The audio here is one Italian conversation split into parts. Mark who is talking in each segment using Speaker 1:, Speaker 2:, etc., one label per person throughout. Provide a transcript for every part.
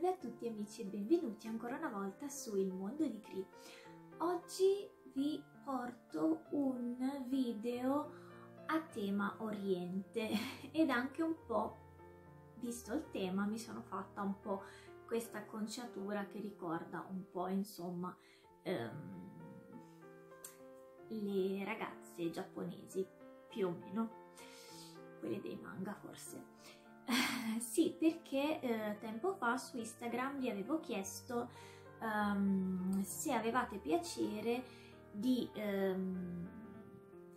Speaker 1: Salve a tutti amici e benvenuti ancora una volta su Il Mondo di Cri. Oggi vi porto un video a tema Oriente ed anche un po', visto il tema, mi sono fatta un po' questa conciatura che ricorda un po' insomma um, le ragazze giapponesi più o meno, quelle dei manga forse. Sì, perché eh, tempo fa su Instagram vi avevo chiesto um, se avevate piacere di um,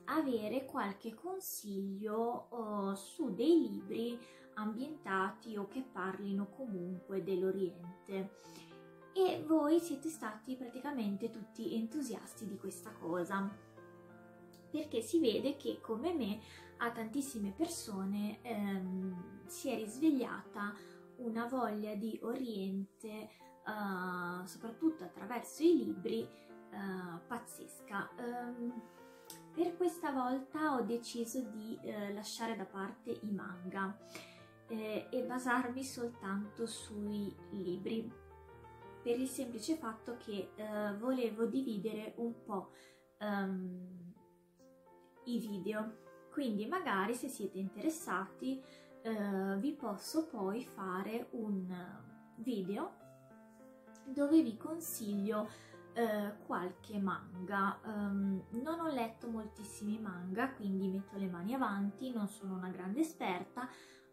Speaker 1: avere qualche consiglio uh, su dei libri ambientati o che parlino comunque dell'Oriente. E voi siete stati praticamente tutti entusiasti di questa cosa, perché si vede che come me a tantissime persone ehm, si è risvegliata una voglia di Oriente, uh, soprattutto attraverso i libri, uh, pazzesca. Um, per questa volta ho deciso di uh, lasciare da parte i manga eh, e basarmi soltanto sui libri, per il semplice fatto che volevo dividere un po' um, i video. Quindi magari se siete interessati eh, vi posso poi fare un video dove vi consiglio eh, qualche manga. Um, non ho letto moltissimi manga, quindi metto le mani avanti, non sono una grande esperta,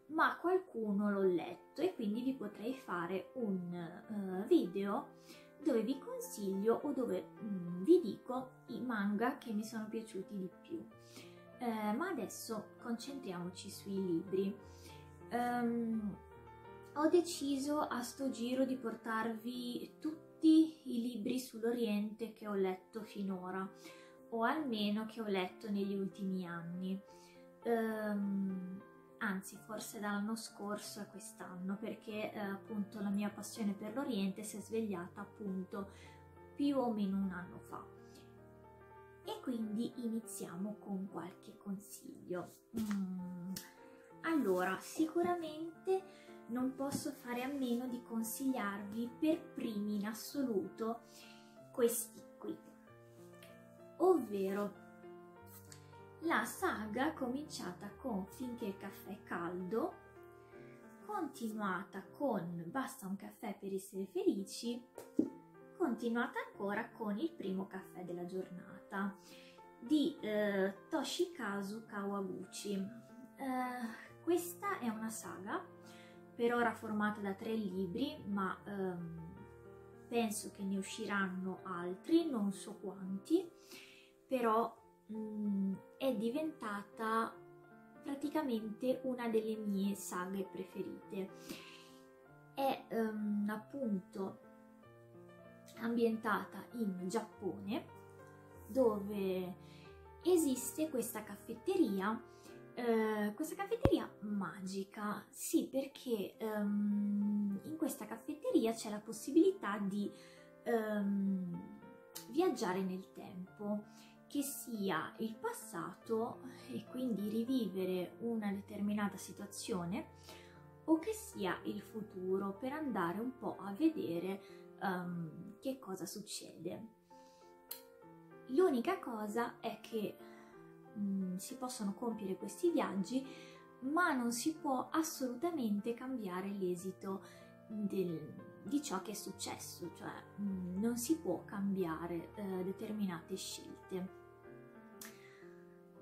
Speaker 1: ma qualcuno l'ho letto e quindi vi potrei fare un uh, video dove vi consiglio o dove um, vi dico i manga che mi sono piaciuti di più. Eh, ma adesso concentriamoci sui libri. Um, ho deciso a sto giro di portarvi tutti i libri sull'Oriente che ho letto finora, o almeno che ho letto negli ultimi anni. Um, anzi, forse dall'anno scorso a quest'anno, perché eh, appunto la mia passione per l'Oriente si è svegliata appunto più o meno un anno fa. E quindi iniziamo con qualche consiglio. Mm. Allora, sicuramente non posso fare a meno di consigliarvi per primi in assoluto questi qui, ovvero la saga cominciata con Finché il caffè è caldo, continuata con Basta un caffè per essere felici, continuata ancora con il primo caffè della giornata di eh, Toshikazu Kawaguchi. Eh, questa è una saga, per ora formata da tre libri, ma ehm, penso che ne usciranno altri, non so quanti, però mh, mm, è diventata praticamente una delle mie saghe preferite. È um, appunto ambientata in Giappone, dove esiste questa caffetteria eh, questa caffetteria magica, sì perché um, in questa caffetteria c'è la possibilità di um, viaggiare nel tempo, che sia il passato e quindi rivivere una determinata situazione o che sia il futuro per andare un po' a vedere um, che cosa succede. L'unica cosa è che mh, mm, si possono compiere questi viaggi, ma non si può assolutamente cambiare l'esito del, di ciò che è successo, cioè mh, mm, non si può cambiare eh, determinate scelte.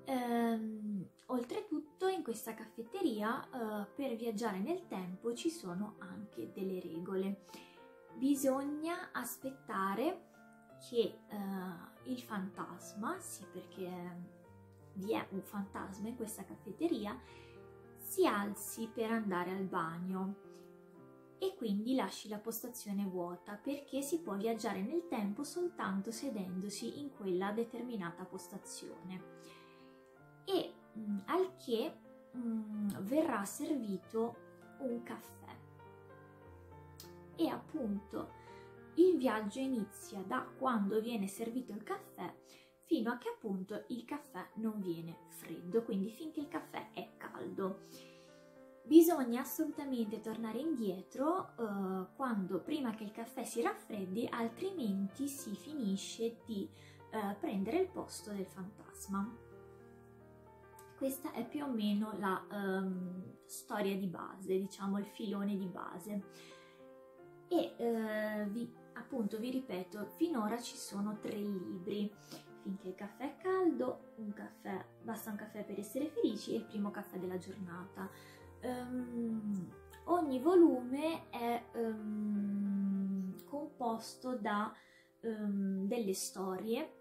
Speaker 1: Ehm, oltretutto in questa caffetteria eh, per viaggiare nel tempo ci sono anche delle regole. Bisogna aspettare che eh, il fantasma, sì perché vi è un fantasma in questa caffetteria, si alzi per andare al bagno e quindi lasci la postazione vuota perché si può viaggiare nel tempo soltanto sedendosi in quella determinata postazione. E mh, mm, al che mh, mm, verrà servito un caffè. E appunto il viaggio inizia da quando viene servito il caffè fino a che appunto il caffè non viene freddo, quindi finché il caffè è caldo. bisogna assolutamente tornare indietro eh, quando prima che il caffè si raffreddi, altrimenti si finisce di eh, prendere il posto del fantasma. Questa è più o meno la um, storia di base, diciamo il filone di base. E eh, vi, appunto vi ripeto, finora ci sono tre libri. Finché il caffè è caldo, un caffè, basta un caffè per essere felici e il primo caffè della giornata. Um, ogni volume è um, composto da um, delle storie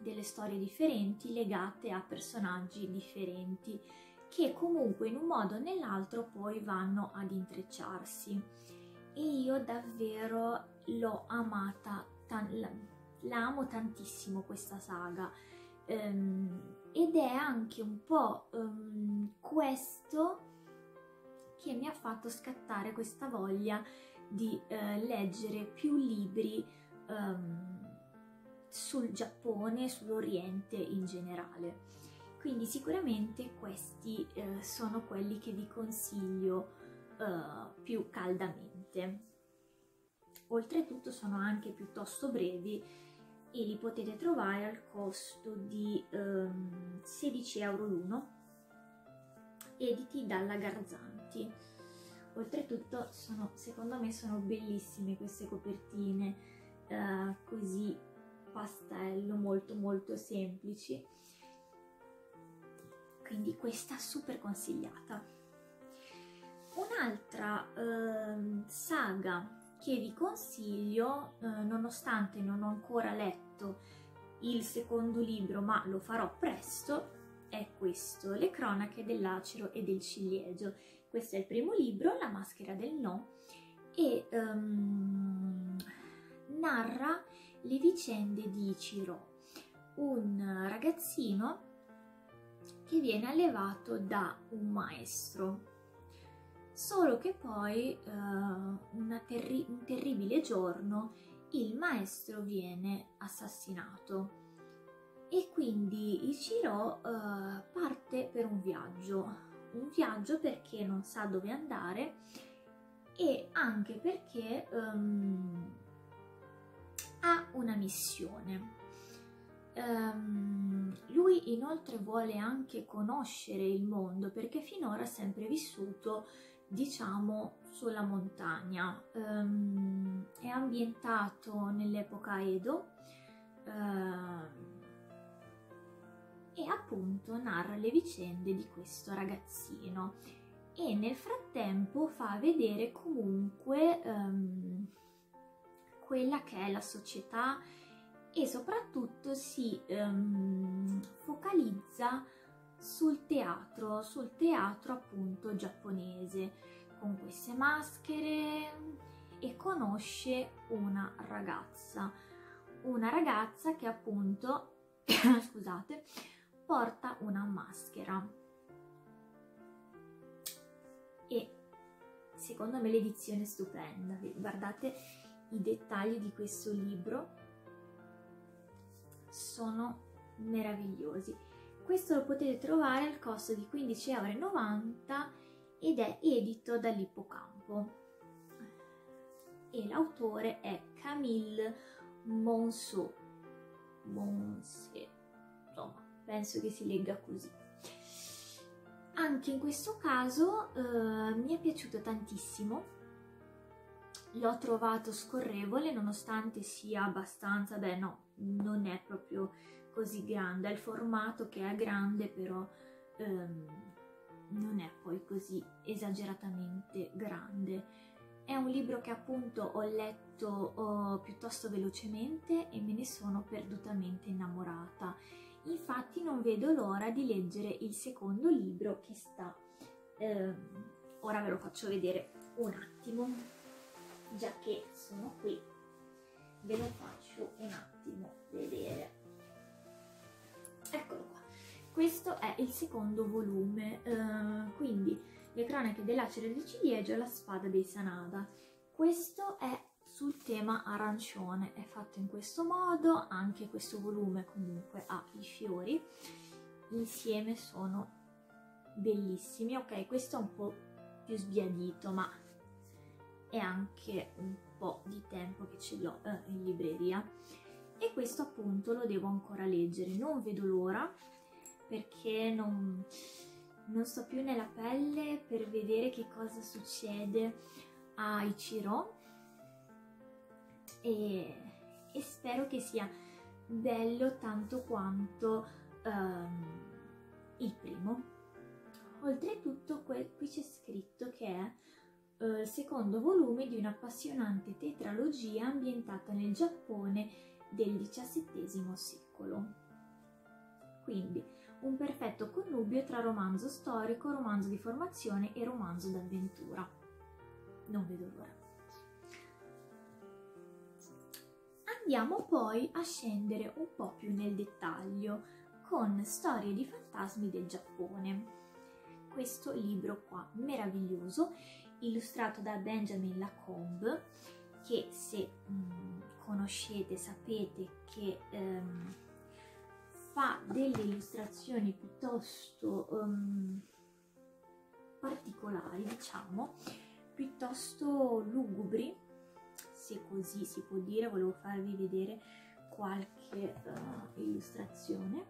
Speaker 1: delle storie differenti legate a personaggi differenti che comunque in un modo o nell'altro poi vanno ad intrecciarsi e io davvero l'ho amata tan- la tantissimo questa saga um, ed è anche un po' um, questo che mi ha fatto scattare questa voglia di uh, leggere più libri um, sul Giappone sull'Oriente in generale. Quindi sicuramente questi eh, sono quelli che vi consiglio eh, più caldamente. Oltretutto sono anche piuttosto brevi e li potete trovare al costo di ehm, 16 euro l'uno, editi dalla Garzanti. Oltretutto sono, secondo me sono bellissime queste copertine, eh, così pastello molto molto semplici quindi questa super consigliata un'altra eh, saga che vi consiglio eh, nonostante non ho ancora letto il secondo libro ma lo farò presto è questo Le cronache dell'acero e del ciliegio questo è il primo libro La maschera del no e um, narra le vicende di Ciro, un ragazzino che viene allevato da un maestro. Solo che poi uh, terri- un terribile giorno il maestro viene assassinato e quindi Ichiro uh, parte per un viaggio, un viaggio perché non sa dove andare e anche perché um, ha una missione. Um, lui inoltre vuole anche conoscere il mondo perché finora ha sempre vissuto, diciamo, sulla montagna. Um, è ambientato nell'epoca Edo uh, e appunto narra le vicende di questo ragazzino e nel frattempo fa vedere comunque um, quella che è la società e soprattutto si um, focalizza sul teatro, sul teatro appunto giapponese, con queste maschere e conosce una ragazza, una ragazza che appunto, scusate, porta una maschera. E secondo me l'edizione è stupenda, guardate i dettagli di questo libro sono meravigliosi. Questo lo potete trovare al costo di 15,90 euro ed è edito dall'Ippocampo. E l'autore è Camille Monceau. Monse, insomma, penso che si legga così. Anche in questo caso eh, mi è piaciuto tantissimo l'ho trovato scorrevole nonostante sia abbastanza, beh no, non è proprio così grande, è il formato che è grande però ehm, non è poi così esageratamente grande. È un libro che appunto ho letto oh, piuttosto velocemente e me ne sono perdutamente innamorata. Infatti non vedo l'ora di leggere il secondo libro che sta... Ehm, ora ve lo faccio vedere un attimo già che sono qui ve lo faccio un attimo vedere questo è il secondo volume uh, quindi le cronache dell'acero del ciliegio e la spada dei Sanada. Questo è sul tema arancione è fatto in questo modo anche questo volume comunque ha i fiori insieme sono bellissimi. Ok questo è un po' più sbiadito, ma è anche un po' di tempo che ce l'ho eh, in libreria. E questo appunto lo devo ancora leggere. Non vedo l'ora perché non, non sto più nella pelle per vedere che cosa succede a Ichiro e, e spero che sia bello tanto quanto um, il primo. Oltretutto qui c'è scritto che è uh, il secondo volume di un'appassionante tetralogia ambientata nel Giappone del XVII secolo. Quindi un perfetto connubio tra romanzo storico, romanzo di formazione e romanzo d'avventura. Non vedo l'ora. Andiamo poi a scendere un po' più nel dettaglio con Storie di fantasmi del Giappone. Questo libro qua meraviglioso, illustrato da Benjamin Lacombe, che se mh, mm, conoscete sapete che um, fa delle illustrazioni piuttosto um, particolari, diciamo, piuttosto lugubri, se così si può dire, volevo farvi vedere qualche uh, illustrazione.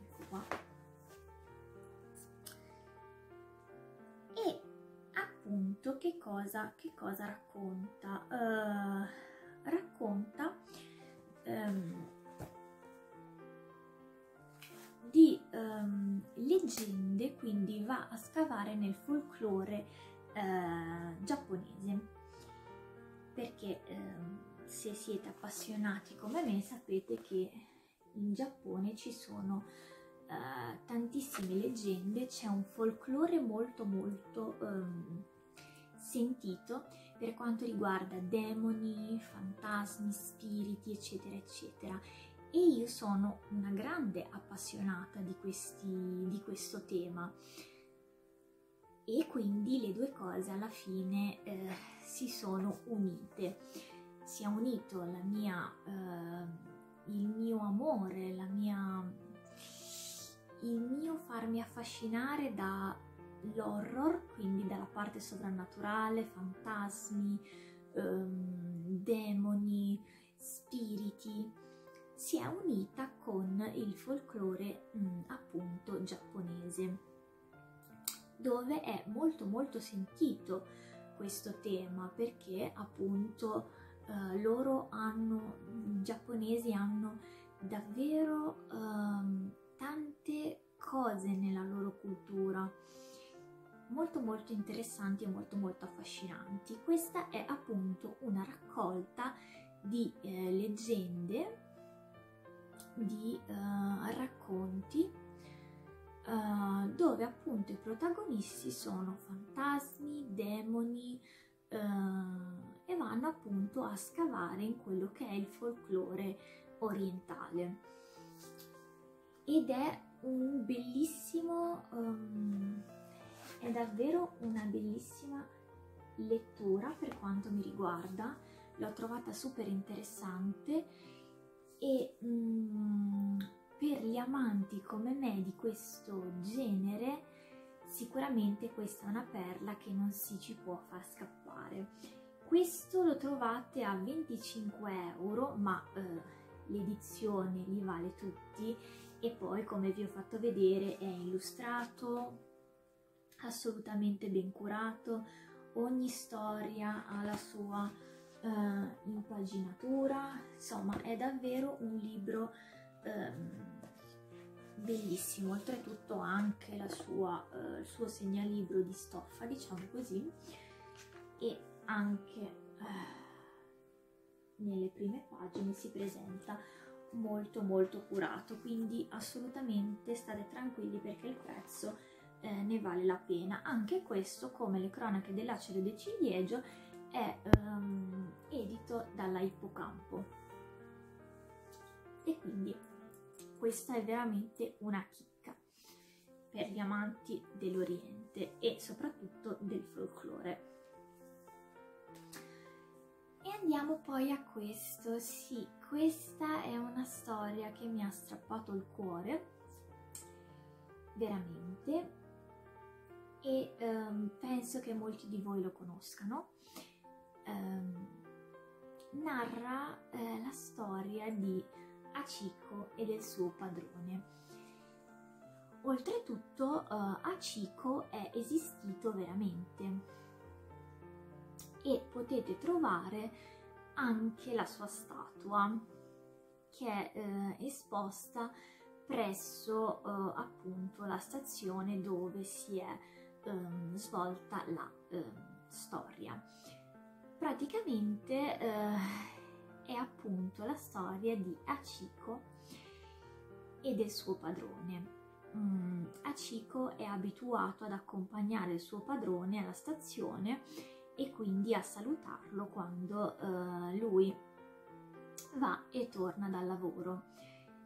Speaker 1: Ecco qua. E appunto che cosa, che cosa racconta? Uh, racconta um, di um, leggende, quindi va a scavare nel folklore uh, giapponese. Perché uh, se siete appassionati come me sapete che in Giappone ci sono uh, tantissime leggende, c'è un folklore molto molto um, sentito per quanto riguarda demoni, fantasmi, spiriti, eccetera, eccetera e io sono una grande appassionata di, questi, di questo tema e quindi le due cose alla fine eh, si sono unite. Si è unito mia, eh, il mio amore, mia, il mio farmi affascinare dall'horror, quindi dalla parte sovrannaturale, fantasmi, ehm, demoni, spiriti, si è unita con il folklore mh, mm, appunto giapponese, dove è molto molto sentito questo tema perché appunto eh, loro hanno, i giapponesi hanno davvero eh, tante cose nella loro cultura molto molto interessanti e molto molto affascinanti. Questa è appunto una raccolta di eh, leggende di uh, racconti uh, dove appunto i protagonisti sono fantasmi, demoni uh, e vanno appunto a scavare in quello che è il folklore orientale. Ed è un bellissimo, um, è davvero una bellissima lettura per quanto mi riguarda, l'ho trovata super interessante e mm, per gli amanti come me di questo genere sicuramente questa è una perla che non si ci può far scappare. Questo lo trovate a 25 euro ma eh, l'edizione li vale tutti e poi come vi ho fatto vedere è illustrato, assolutamente ben curato, ogni storia ha la sua uh, impaginatura, insomma è davvero un libro um, bellissimo, oltretutto anche sua, uh, il suo segnalibro di stoffa, diciamo così, e anche uh, nelle prime pagine si presenta molto molto curato, quindi assolutamente state tranquilli perché il prezzo eh, ne vale la pena. Anche questo, come le cronache dell'acero del ciliegio, è um, edito dalla Ippocampo e quindi questa è veramente una chicca per gli amanti dell'Oriente e soprattutto del folklore. E andiamo poi a questo, sì, questa è una storia che mi ha strappato il cuore, veramente, e um, penso che molti di voi lo conoscano. Um, narra eh, la storia di Achiko e del suo padrone. Oltretutto uh, Achiko è esistito veramente e potete trovare anche la sua statua che è eh, esposta presso eh, appunto la stazione dove si è ehm, svolta la ehm, storia. Praticamente eh, è appunto la storia di Achiko e del suo padrone. Mm, Achiko è abituato ad accompagnare il suo padrone alla stazione e quindi a salutarlo quando eh, lui va e torna dal lavoro.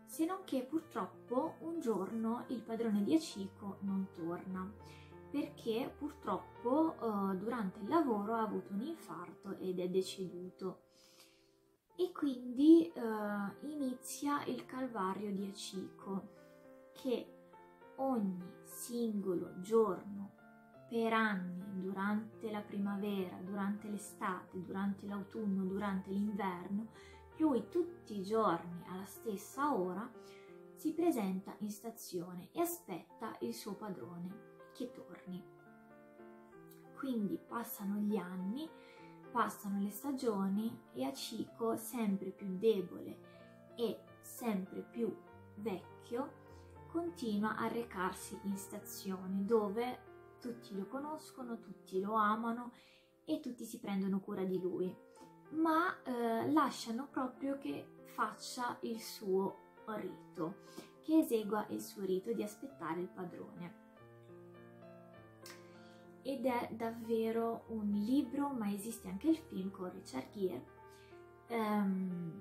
Speaker 1: Se non che purtroppo un giorno il padrone di Achiko non torna perché purtroppo eh, durante il lavoro ha avuto un infarto ed è deceduto. E quindi eh, inizia il calvario di Achiko che ogni singolo giorno per anni, durante la primavera, durante l'estate, durante l'autunno, durante l'inverno, lui tutti i giorni alla stessa ora si presenta in stazione e aspetta il suo padrone che torni. Quindi passano gli anni, passano le stagioni e Achiko, sempre più debole e sempre più vecchio, continua a recarsi in stazione dove tutti lo conoscono, tutti lo amano e tutti si prendono cura di lui, ma eh, lasciano proprio che faccia il suo rito, che esegua il suo rito di aspettare il padrone. Ed è davvero un libro, ma esiste anche il film con Richard Gere, ehm,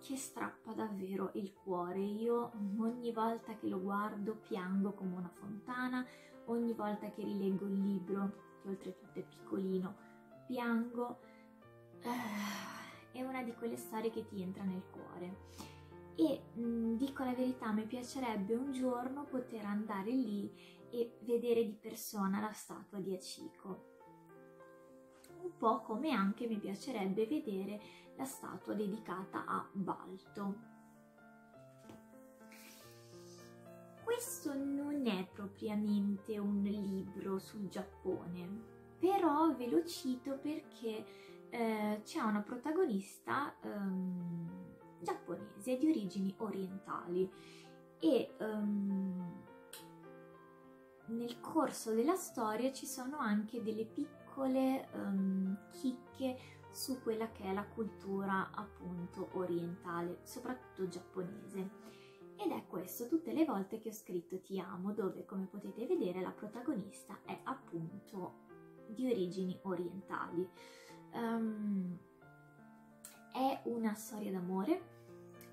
Speaker 1: che strappa davvero il cuore. Io ogni volta che lo guardo piango come una fontana, ogni volta che rileggo il libro, che oltretutto è piccolino, piango. Uh, è una di quelle storie che ti entra nel cuore. E mh, dico la verità, mi piacerebbe un giorno poter andare lì e vedere di persona la statua di Achiko. Un po' come anche mi piacerebbe vedere la statua dedicata a Balto, questo non è propriamente un libro sul Giappone, però ve lo cito perché eh, c'è una protagonista um, giapponese di origini orientali e um, nel corso della storia ci sono anche delle piccole um, chicche su quella che è la cultura appunto orientale, soprattutto giapponese. Ed è questo tutte le volte che ho scritto Ti amo, dove come potete vedere la protagonista è appunto di origini orientali. Um, è una storia d'amore,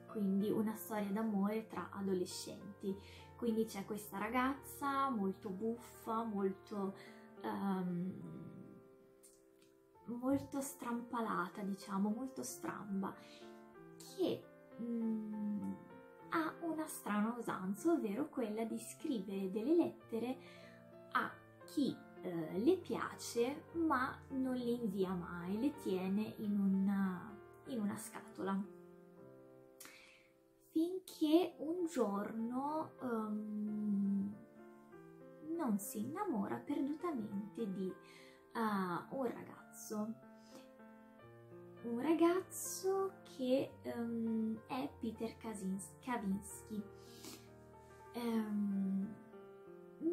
Speaker 1: quindi una storia d'amore tra adolescenti. Quindi c'è questa ragazza molto buffa, molto, um, molto strampalata, diciamo, molto stramba, che um, ha una strana usanza, ovvero quella di scrivere delle lettere a chi eh, le piace ma non le invia mai, le tiene in una, in una scatola. Finché un giorno um, non si innamora perdutamente di uh, un ragazzo un ragazzo che um, è Peter Kavinsky. Um,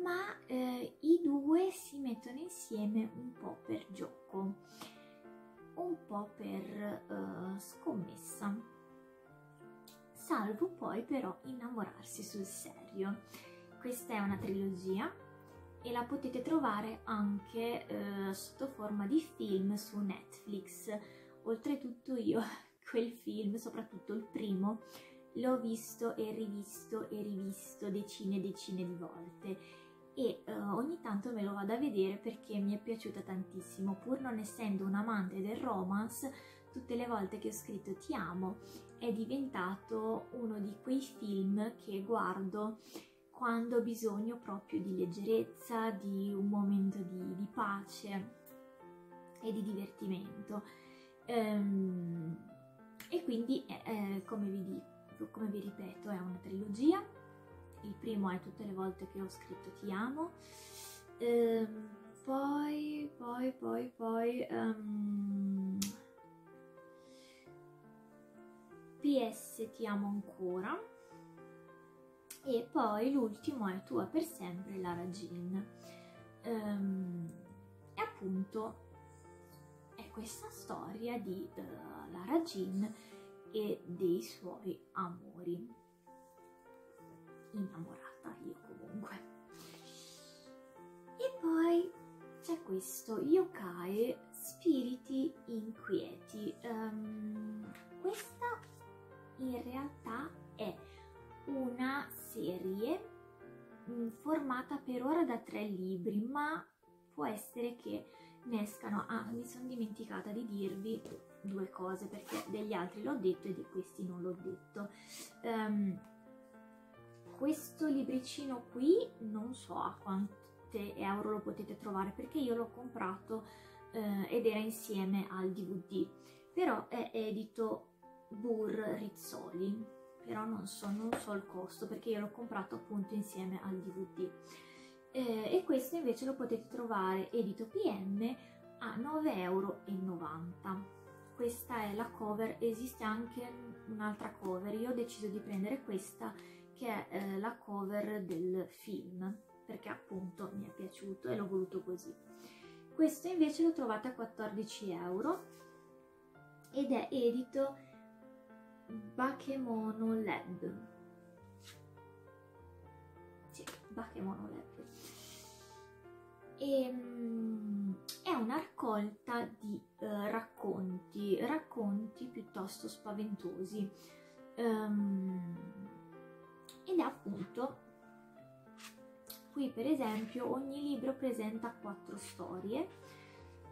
Speaker 1: ma eh, i due si mettono insieme un po' per gioco, un po' per uh, scommessa, salvo poi però innamorarsi sul serio. Questa è una trilogia e la potete trovare anche uh, sotto forma di film su Netflix. Oltretutto io quel film, soprattutto il primo, l'ho visto e rivisto e rivisto decine e decine di volte. E uh, ogni tanto me lo vado a vedere perché mi è piaciuta tantissimo, pur non essendo un amante del romance, tutte le volte che ho scritto ti amo è diventato uno di quei film che guardo quando ho bisogno proprio di leggerezza, di un momento di, di pace e di divertimento. Ehm, e quindi, eh, come, vi dico, come vi ripeto, è una trilogia. Il primo è tutte le volte che ho scritto ti amo. Ehm, poi, poi, poi, poi... Um, PS ti amo ancora. E poi l'ultimo è Tua per sempre Lara Jean. Um, e appunto è questa storia di uh, Lara Jean e dei suoi amori. Innamorata io comunque. E poi c'è questo yokai spiriti inquieti. Um, questa in realtà è una serie mm, formata per ora da tre libri, ma può essere che ne escano. Ah, mi sono dimenticata di dirvi due cose perché degli altri l'ho detto e di questi non l'ho detto. Um, questo libricino qui non so a quante euro lo potete trovare perché io l'ho comprato eh, ed era insieme al DVD, però è edito Bur Rizzoli, però non so, non so il costo perché io l'ho comprato appunto insieme al DVD. Eh, e questo invece lo potete trovare edito PM a 9,90 euro. Questa è la cover, esiste anche un'altra cover, io ho deciso di prendere questa che è eh, la cover del film perché appunto mi è piaciuto e l'ho voluto così. Questo invece lo trovate a 14 euro ed è edito Bakemono Lab. Sì, Bakemono Lab. E, um, è una raccolta di uh, racconti, racconti piuttosto spaventosi. Um, ed è appunto qui per esempio ogni libro presenta quattro storie,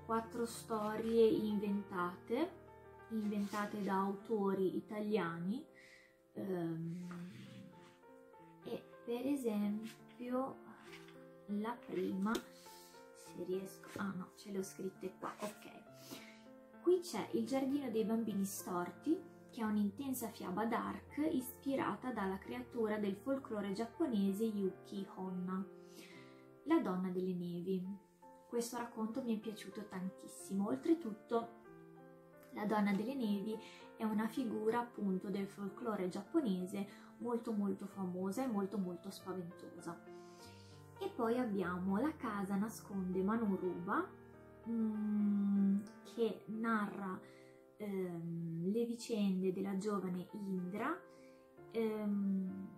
Speaker 1: quattro storie inventate inventate da autori italiani ehm, e per esempio la prima se riesco ah no ce le ho scritte qua ok. Qui c'è il giardino dei bambini storti che è un'intensa fiaba dark ispirata dalla creatura del folklore giapponese Yuki Honna la donna delle nevi. Questo racconto mi è piaciuto tantissimo. Oltretutto la donna delle nevi è una figura appunto del folklore giapponese molto molto famosa e molto molto spaventosa. E poi abbiamo La casa nasconde ma mm, che narra ehm, le vicende della giovane Indra, ehm,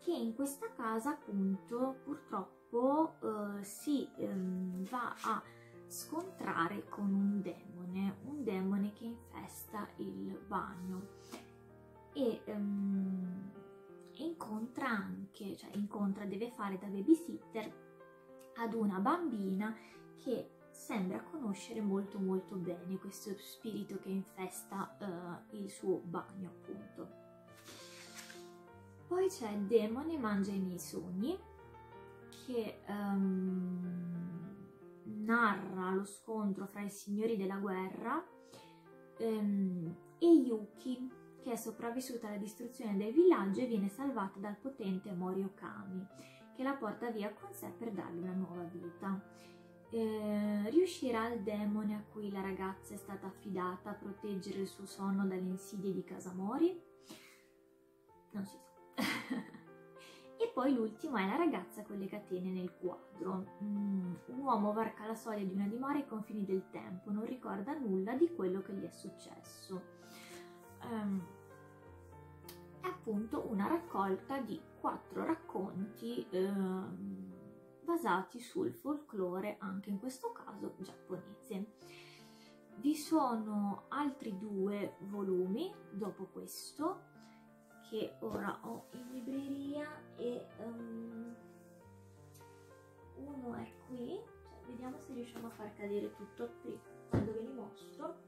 Speaker 1: che in questa casa appunto purtroppo eh, si ehm, va a scontrare con un demone, un demone che infesta il bagno e um, incontra anche, cioè incontra, deve fare da babysitter ad una bambina che sembra conoscere molto molto bene questo spirito che infesta uh, il suo bagno appunto. Poi c'è il demone mangia i miei sogni che um, narra lo scontro fra i signori della guerra ehm, e Yuki, che è sopravvissuta alla distruzione del villaggio e viene salvata dal potente Mori Okami, che la porta via con sé per darle una nuova vita. Eh, riuscirà il demone a cui la ragazza è stata affidata a proteggere il suo sonno dalle insidie di Casamori? Non si sa. Poi l'ultimo è la ragazza con le catene nel quadro. Mm, un uomo varca la soglia di una dimora ai confini del tempo, non ricorda nulla di quello che gli è successo. Um, è appunto una raccolta di quattro racconti um, basati sul folklore, anche in questo caso giapponese. Vi sono altri due volumi dopo questo che ora ho in libreria e um, uno è qui, cioè, vediamo se riusciamo a far cadere tutto quando ve li mostro.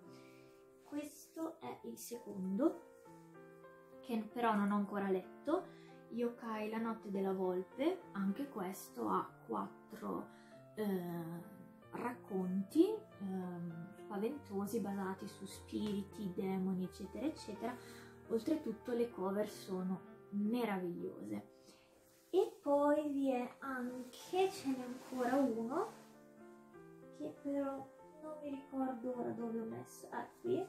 Speaker 1: Questo è il secondo, che però non ho ancora letto, Yokai La notte della volpe, anche questo ha quattro eh, racconti eh, spaventosi basati su spiriti, demoni, eccetera, eccetera. Oltretutto le cover sono meravigliose. E poi vi è anche, ce n'è ancora uno, che però non mi ricordo ora dove ho messo, ah qui,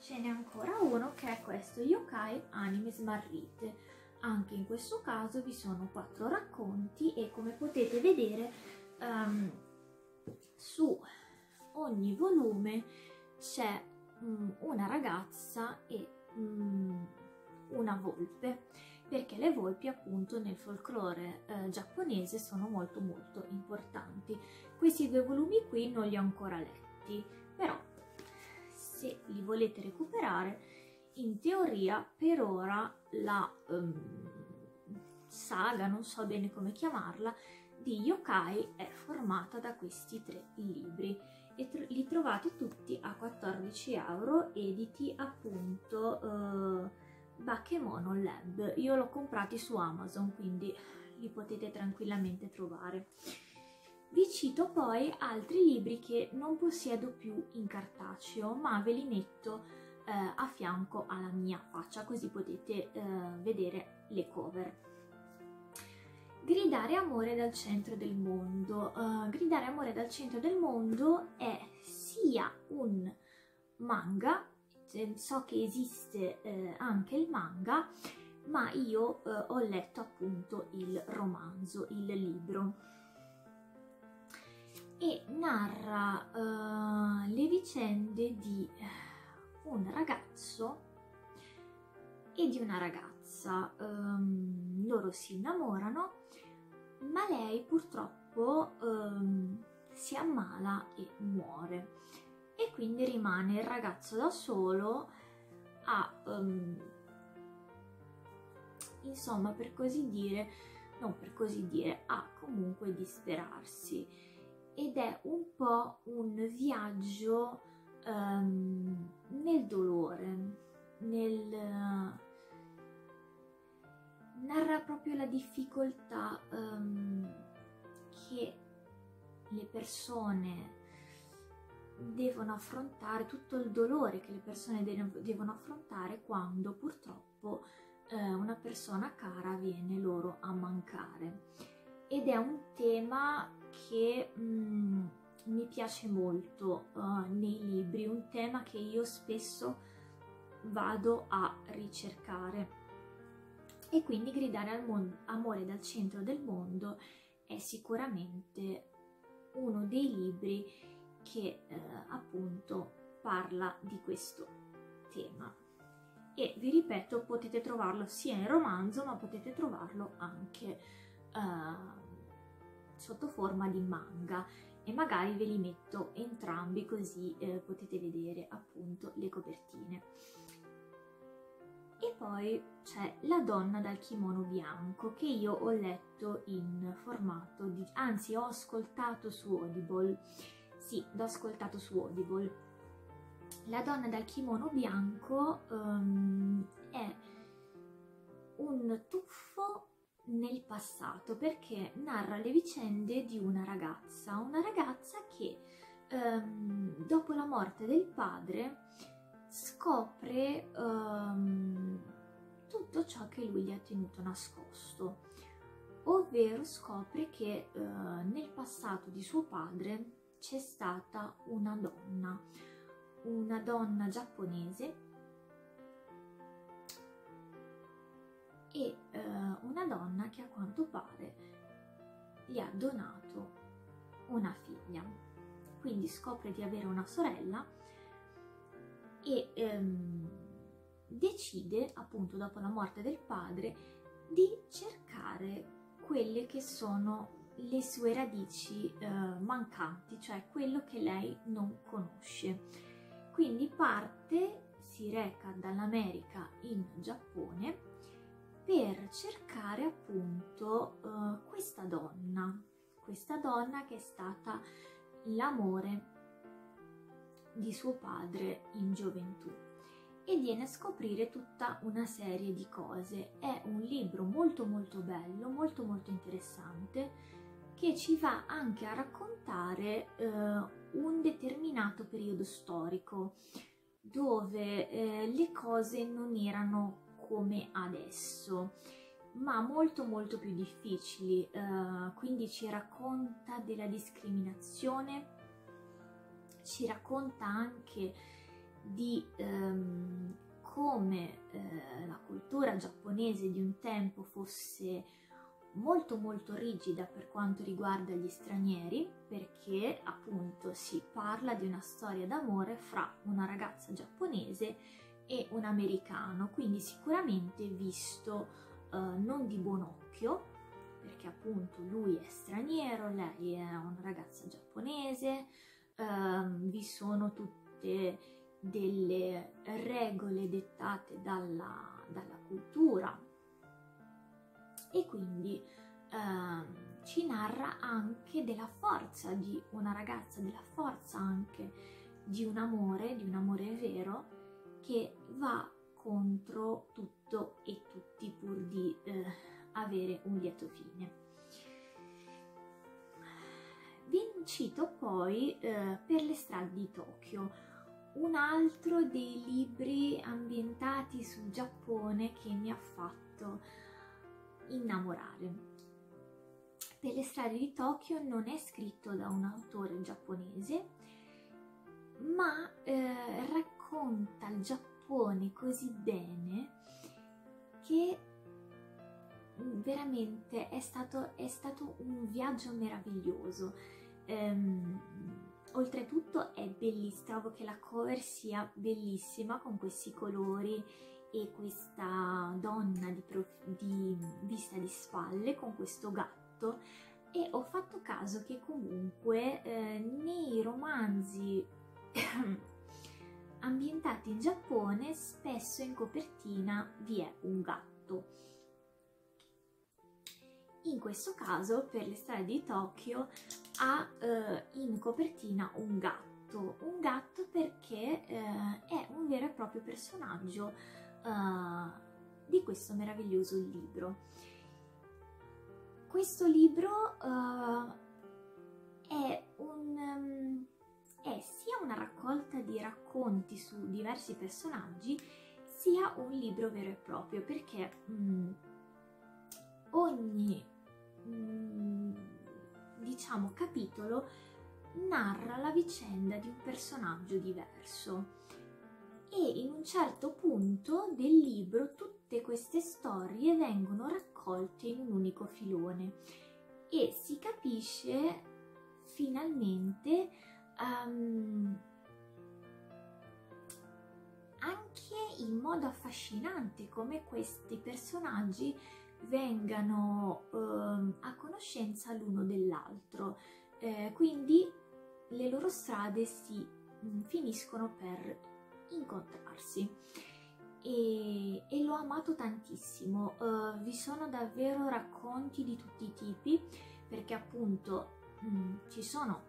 Speaker 1: ce n'è ancora uno che è questo Yokai Anime Smarrite. Anche in questo caso vi sono quattro racconti e come potete vedere um, su ogni volume c'è um, una ragazza e um, una volpe perché le volpi appunto nel folklore eh, giapponese sono molto molto importanti. Questi due volumi qui non li ho ancora letti, però se li volete recuperare, in teoria per ora la um, saga, non so bene come chiamarla, di yokai è formata da questi tre libri e tro li trovate tutti a 14 euro editi appunto uh, Bakemono Lab. Io l'ho comprati su Amazon, quindi li potete tranquillamente trovare. Vi cito poi altri libri che non possiedo più in cartaceo, ma ve li metto eh, a fianco alla mia faccia, così potete eh, vedere le cover. Gridare amore dal centro del mondo. Uh, Gridare amore dal centro del mondo è sia un manga so che esiste eh, anche il manga, ma io eh, ho letto appunto il romanzo, il libro. E narra eh, le vicende di eh, un ragazzo e di una ragazza. Um, loro si innamorano, ma lei purtroppo um, si ammala e muore e quindi rimane il ragazzo da solo a, um, insomma, per così dire, non per così dire, a comunque disperarsi. Ed è un po' un viaggio um, nel dolore, nel... narra proprio la difficoltà um, che le persone devono affrontare, tutto il dolore che le persone devono affrontare quando purtroppo eh, una persona cara viene loro a mancare. Ed è un tema che mm, mi piace molto uh, nei libri, un tema che io spesso vado a ricercare. E quindi gridare al mondo, amore dal centro del mondo è sicuramente uno dei libri che eh, appunto parla di questo tema. E vi ripeto, potete trovarlo sia in romanzo, ma potete trovarlo anche eh, sotto forma di manga e magari ve li metto entrambi così eh, potete vedere appunto le copertine. Poi c'è La donna dal kimono bianco che io ho letto in formato di... anzi ho ascoltato su Audible sì, l'ho ascoltato su Audible. La donna dal kimono bianco um, è un tuffo nel passato perché narra le vicende di una ragazza, una ragazza che um, dopo la morte del padre scopre um, tutto ciò che lui gli ha tenuto nascosto, ovvero scopre che uh, nel passato di suo padre c'è stata una donna, una donna giapponese e eh, una donna che a quanto pare gli ha donato una figlia. Quindi scopre di avere una sorella e ehm, decide, appunto dopo la morte del padre, di cercare quelle che sono le sue radici eh, mancanti, cioè quello che lei non conosce. Quindi parte, si reca dall'America in Giappone per cercare appunto eh, questa donna, questa donna che è stata l'amore di suo padre in gioventù. e viene a scoprire tutta una serie di cose. È un libro molto molto bello, molto molto interessante che ci va anche a raccontare eh, un determinato periodo storico dove eh, le cose non erano come adesso ma molto molto più difficili uh, quindi ci racconta della discriminazione ci racconta anche di um, come uh, la cultura giapponese di un tempo fosse molto molto rigida per quanto riguarda gli stranieri perché appunto si parla di una storia d'amore fra una ragazza giapponese e un americano. Quindi sicuramente visto uh, non di buon occhio perché appunto lui è straniero lei è una ragazza giapponese uh, vi sono tutte delle regole dettate dalla, dalla cultura e quindi eh, ci narra anche della forza di una ragazza, della forza anche di un amore, di un amore vero che va contro tutto e tutti pur di eh, avere un lieto fine. Vi cito poi eh, Per le strade di Tokyo, un altro dei libri ambientati sul Giappone che mi ha fatto innamorare. Per le strade di Tokyo non è scritto da un autore giapponese, ma eh, racconta il Giappone così bene che veramente è stato, è stato un viaggio meraviglioso. Ehm, oltretutto è bellissimo, trovo che la cover sia bellissima con questi colori e questa donna di, di vista di spalle con questo gatto e ho fatto caso che comunque eh, nei romanzi ambientati in Giappone spesso in copertina vi è un gatto. In questo caso, per le strade di Tokyo, ha eh, in copertina un gatto. Un gatto perché eh, è un vero e proprio personaggio uh, di questo meraviglioso libro. Questo libro uh, è, un, è sia una raccolta di racconti su diversi personaggi, sia un libro vero e proprio, perché um, ogni um, diciamo capitolo narra la vicenda di un personaggio diverso. E in un certo punto del libro tutte queste storie vengono raccolte in un unico filone e si capisce finalmente um, anche in modo affascinante come questi personaggi vengano um, a conoscenza l'uno dell'altro. Eh, quindi le loro strade si um, finiscono per incontrarsi e, e l'ho amato tantissimo. Uh, vi sono davvero racconti di tutti i tipi perché appunto mh, mm, ci sono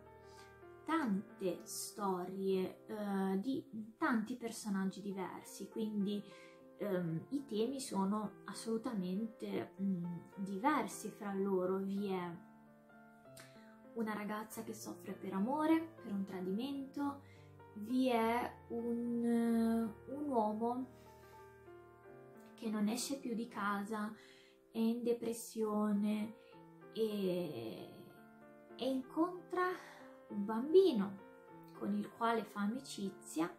Speaker 1: tante storie uh, di tanti personaggi diversi, quindi um, i temi sono assolutamente mh, diversi fra loro. Vi è una ragazza che soffre per amore, per un tradimento, vi è un, eh, un uomo che non esce più di casa, è in depressione e, e incontra un bambino con il quale fa amicizia.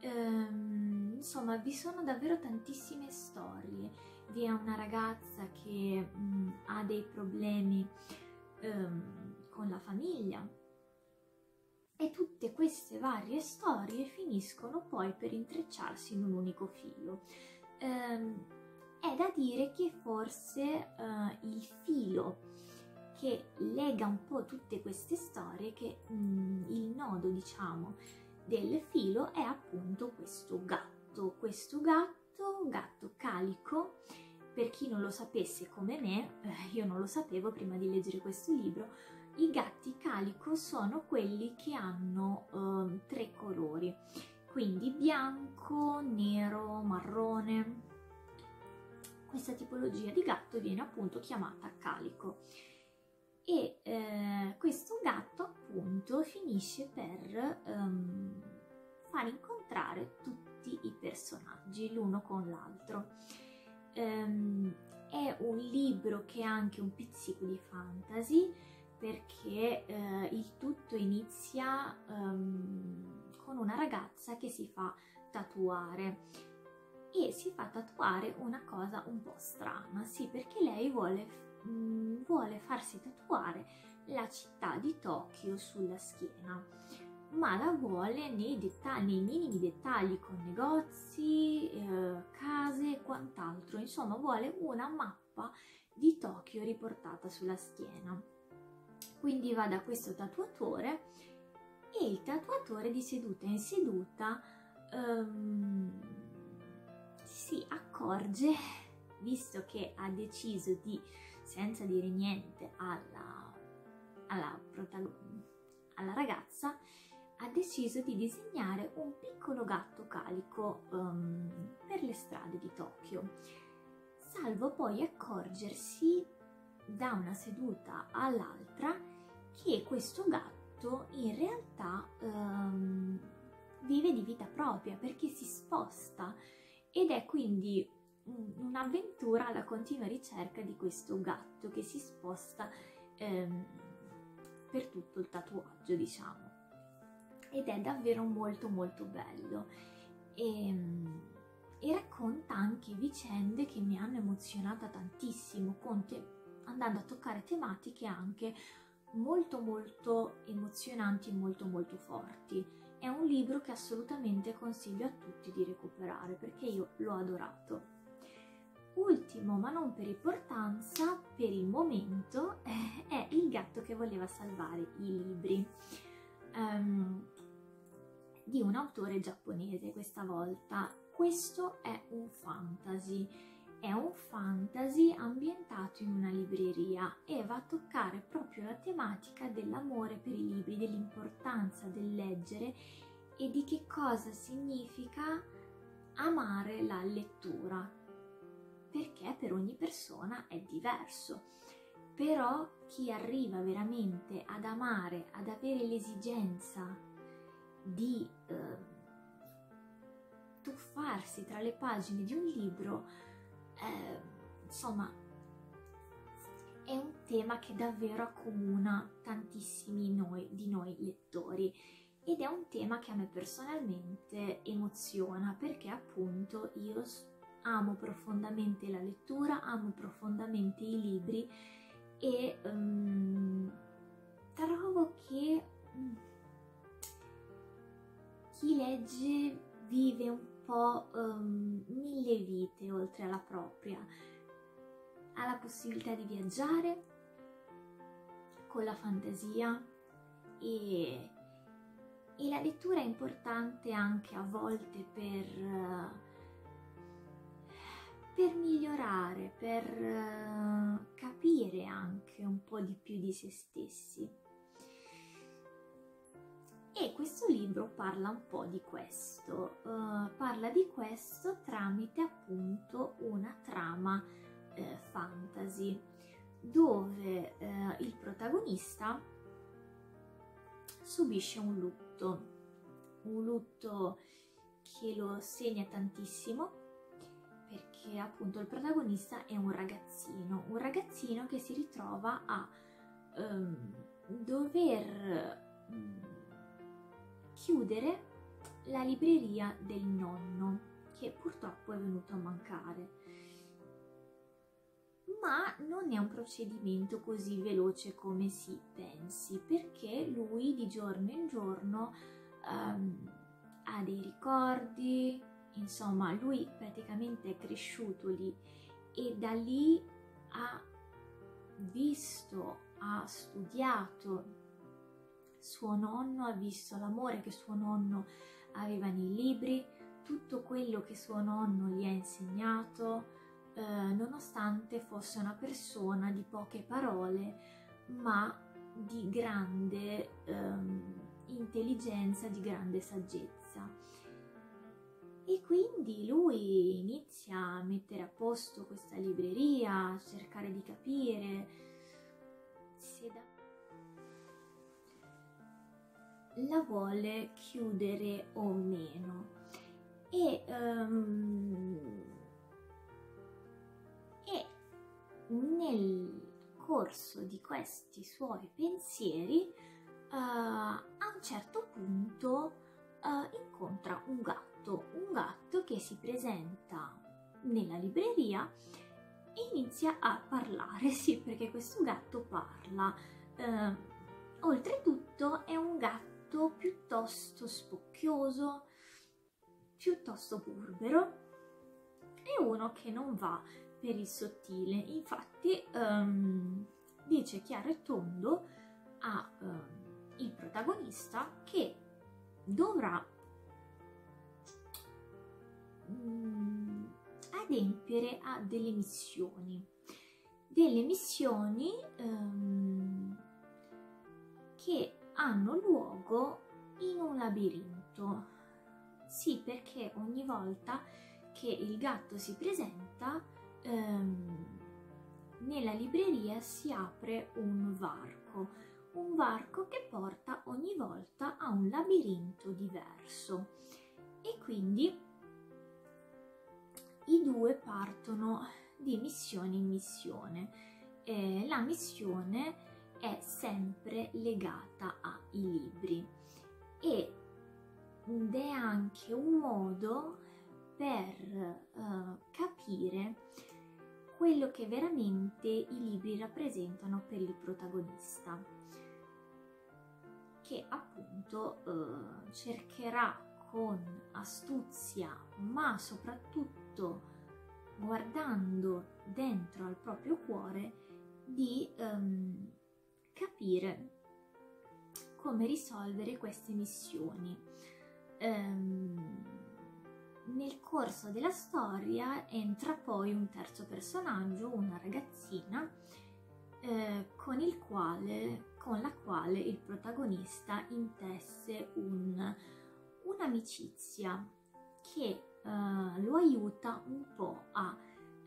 Speaker 1: Ehm, insomma, vi sono davvero tantissime storie. Vi è una ragazza che mh, mm, ha dei problemi ehm, con la famiglia, e tutte queste varie storie finiscono poi per intrecciarsi in un unico filo. Um, è da dire che forse uh, il filo che lega un po' tutte queste storie, che um, il nodo diciamo del filo è appunto questo gatto, questo gatto, un gatto calico, per chi non lo sapesse come me, eh, io non lo sapevo prima di leggere questo libro, i gatti calico sono quelli che hanno uh, tre colori. quindi bianco, nero, marrone. Questa tipologia di gatto viene appunto chiamata calico e eh, questo gatto appunto finisce per um, far incontrare tutti i personaggi l'uno con l'altro. Um, è un libro che ha anche un pizzico di fantasy perché eh, il tutto inizia um, con una ragazza che si fa tatuare e si fa tatuare una cosa un po' strana, sì, perché lei vuole, mh, mm, vuole farsi tatuare la città di Tokyo sulla schiena, ma la vuole nei, dettagli, nei minimi dettagli con negozi, eh, case e quant'altro, insomma vuole una mappa di Tokyo riportata sulla schiena. Quindi va da questo tatuatore e il tatuatore di seduta in seduta um, si accorge, visto che ha deciso di, senza dire niente alla, alla, alla ragazza, ha deciso di disegnare un piccolo gatto calico um, per le strade di Tokyo, salvo poi accorgersi da una seduta all'altra che questo gatto in realtà um, vive di vita propria perché si sposta ed è quindi un'avventura alla continua ricerca di questo gatto che si sposta ehm, per tutto il tatuaggio, diciamo. Ed è davvero molto molto bello. E, ehm, e racconta anche vicende che mi hanno emozionata tantissimo, te- andando a toccare tematiche anche molto molto emozionanti e molto molto forti è un libro che assolutamente consiglio a tutti di recuperare perché io l'ho adorato. Ultimo, ma non per importanza, per il momento, è Il gatto che voleva salvare i libri. Um, di un autore giapponese questa volta. Questo è un fantasy. È un fantasy ambientato in una libreria e va a toccare proprio la tematica dell'amore per i libri, dell'importanza del leggere e di che cosa significa amare la lettura, perché per ogni persona è diverso. Però chi arriva veramente ad amare, ad avere l'esigenza di eh, tuffarsi tra le pagine di un libro, eh, insomma, è un tema che davvero accomuna tantissimi noi, di noi lettori. Ed è un tema che a me personalmente emoziona perché appunto io amo profondamente la lettura, amo profondamente i libri e um, trovo che um, chi legge vive un po' um, mille vite oltre alla propria. Ha la possibilità di viaggiare con la fantasia e, e la lettura è importante anche a volte per, per migliorare, per uh, capire anche un po' di più di se stessi. E questo libro parla un po' di questo, uh, parla di questo tramite appunto una trama uh, fantasy dove uh, il protagonista subisce un lutto, un lutto che lo segna tantissimo perché appunto il protagonista è un ragazzino, un ragazzino che si ritrova a um, dover um, chiudere la libreria del nonno, che purtroppo è venuto a mancare. Ma non è un procedimento così veloce come si pensi, perché lui di giorno in giorno um, ha dei ricordi, insomma, lui praticamente è cresciuto lì e da lì ha visto, ha studiato suo nonno ha visto l'amore che suo nonno aveva nei libri, tutto quello che suo nonno gli ha insegnato, eh, nonostante fosse una persona di poche parole, ma di grande ehm, intelligenza, di grande saggezza. e quindi lui inizia a mettere a posto questa libreria, a cercare di capire se da... la vuole chiudere o meno. E, um, e nel corso di questi suoi pensieri, uh, a un certo punto uh, incontra un gatto un gatto che si presenta nella libreria e inizia a parlare, sì, perché questo gatto parla. Eh, oltretutto è un gatto piuttosto spocchioso, piuttosto burbero e uno che non va per il sottile. Infatti um, dice chiaro e tondo al um, protagonista che dovrà mh, adempiere a delle missioni, delle missioni um, che hanno luogo in un labirinto. Sì, perché ogni volta che il gatto si presenta, um, nella libreria si apre un varco, un varco che porta ogni volta a un labirinto diverso. E quindi i due partono di missione in missione. Eh, la missione è sempre legata ai libri. Ed è anche un modo per uh, capire quello che veramente i libri rappresentano per il protagonista che appunto uh, cercherà con astuzia ma soprattutto guardando dentro al proprio cuore di um, capire come risolvere queste missioni. Um, nel corso della storia entra poi un terzo personaggio, una ragazzina, eh, con, il quale, con la quale il protagonista intesse un, un'amicizia che uh, lo aiuta un po' a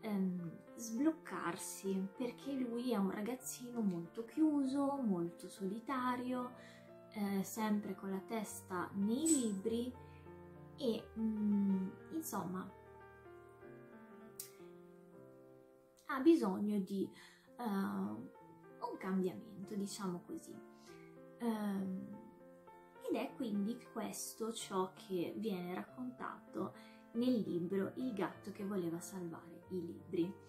Speaker 1: um, sbloccarsi perché lui è un ragazzino molto chiuso, molto solitario, eh, sempre con la testa nei libri e um, insomma ha bisogno di uh, un cambiamento, diciamo così. Um, ed è quindi questo ciò che viene raccontato nel libro Il gatto che voleva salvare i libri.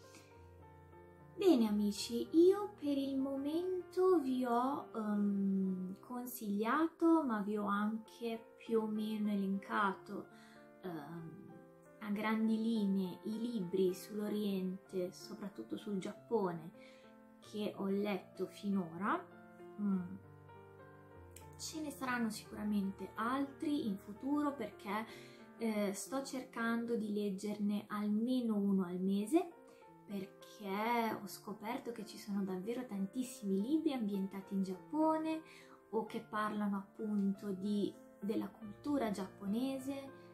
Speaker 1: Bene amici, io per il momento vi ho um, consigliato, ma vi ho anche più o meno elencato um, a grandi linee i libri sull'Oriente, soprattutto sul Giappone, che ho letto finora. Mm. Ce ne saranno sicuramente altri in futuro perché eh, sto cercando di leggerne almeno uno al mese perché ho scoperto che ci sono davvero tantissimi libri ambientati in Giappone o che parlano appunto di, della cultura giapponese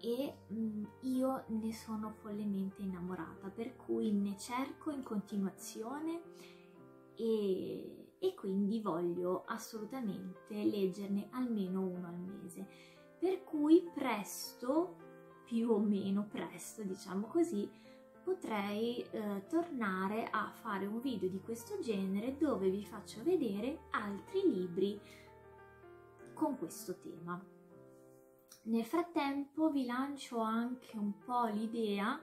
Speaker 1: e mh, mm, io ne sono follemente innamorata per cui ne cerco in continuazione e, e quindi voglio assolutamente leggerne almeno uno al mese per cui presto, più o meno presto diciamo così, potrei eh, tornare a fare un video di questo genere dove vi faccio vedere altri libri con questo tema. Nel frattempo vi lancio anche un po' l'idea,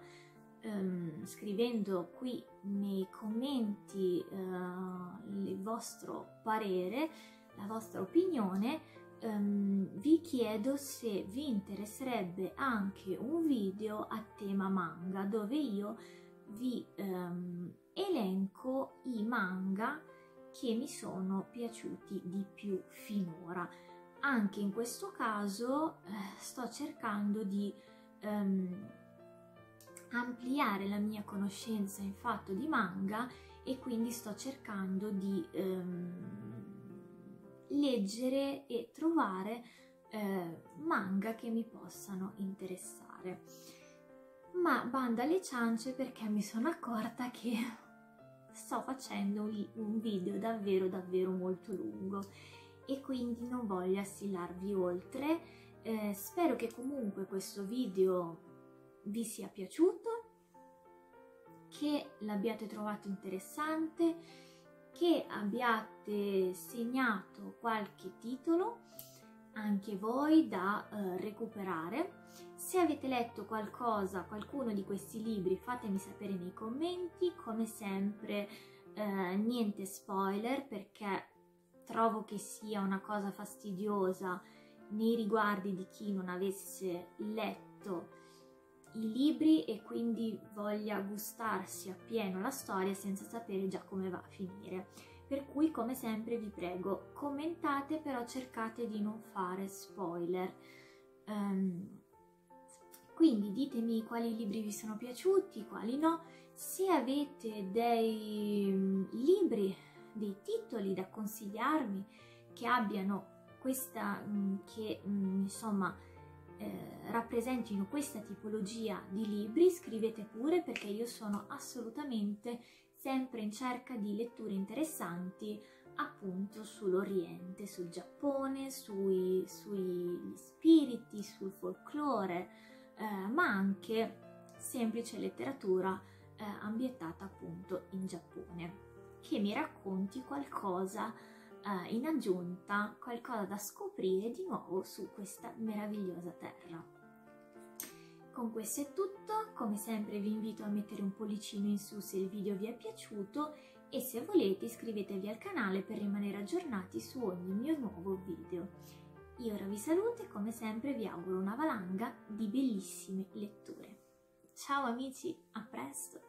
Speaker 1: ehm, scrivendo qui nei commenti eh, il vostro parere, la vostra opinione, um, vi chiedo se vi interesserebbe anche un video a tema manga dove io vi um, elenco i manga che mi sono piaciuti di più finora. Anche in questo caso eh, sto cercando di um, ampliare la mia conoscenza in fatto di manga e quindi sto cercando di um, leggere e trovare eh, manga che mi possano interessare. Ma banda alle ciance perché mi sono accorta che sto facendo un video davvero davvero molto lungo e quindi non voglio assillarvi oltre. Eh, spero che comunque questo video vi sia piaciuto, che l'abbiate trovato interessante, che abbiate segnato qualche titolo anche voi da eh, recuperare. Se avete letto qualcosa, qualcuno di questi libri, fatemi sapere nei commenti. Come sempre, eh, niente spoiler perché trovo che sia una cosa fastidiosa nei riguardi di chi non avesse letto i libri e quindi voglia gustarsi appieno la storia senza sapere già come va a finire. Per cui, come sempre, vi prego, commentate, però cercate di non fare spoiler. Um, quindi ditemi quali libri vi sono piaciuti, quali no. Se avete dei mm, libri, dei titoli da consigliarmi che abbiano questa, mm, che mm, insomma eh, rappresentino questa tipologia di libri, scrivete pure perché io sono assolutamente sempre in cerca di letture interessanti appunto sull'Oriente, sul Giappone, sui, sui spiriti, sul folklore, eh, ma anche semplice letteratura eh, ambientata appunto in Giappone, che mi racconti qualcosa eh, in aggiunta, qualcosa da scoprire di nuovo su questa meravigliosa terra. Con questo è tutto, come sempre vi invito a mettere un pollicino in su se il video vi è piaciuto e se volete iscrivetevi al canale per rimanere aggiornati su ogni mio nuovo video. Io ora vi saluto e come sempre vi auguro una valanga di bellissime letture. Ciao amici, a presto!